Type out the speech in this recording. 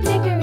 married nigger.